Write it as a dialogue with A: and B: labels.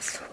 A: so